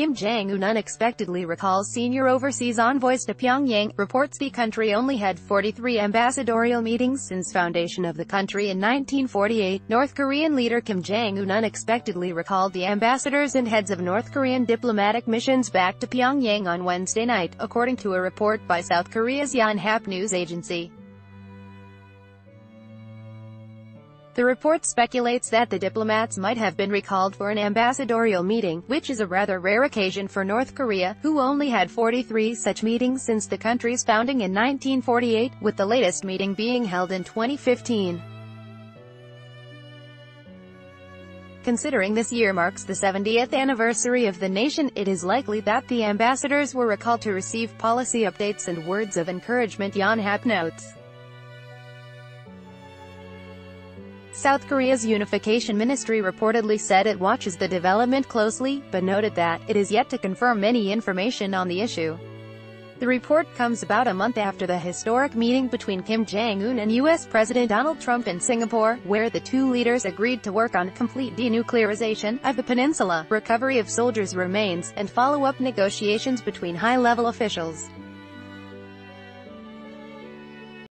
Kim Jong-un unexpectedly recalls senior overseas envoys to Pyongyang, reports the country only had 43 ambassadorial meetings since foundation of the country in 1948. North Korean leader Kim Jong-un unexpectedly recalled the ambassadors and heads of North Korean diplomatic missions back to Pyongyang on Wednesday night, according to a report by South Korea's Yonhap news agency. The report speculates that the diplomats might have been recalled for an ambassadorial meeting, which is a rather rare occasion for North Korea, who only had 43 such meetings since the country's founding in 1948, with the latest meeting being held in 2015. Considering this year marks the 70th anniversary of the nation, it is likely that the ambassadors were recalled to receive policy updates and words of encouragement Yonhap notes. South Korea's unification ministry reportedly said it watches the development closely, but noted that, it is yet to confirm any information on the issue. The report comes about a month after the historic meeting between Kim Jong-un and U.S. President Donald Trump in Singapore, where the two leaders agreed to work on complete denuclearization of the peninsula, recovery of soldiers' remains, and follow-up negotiations between high-level officials.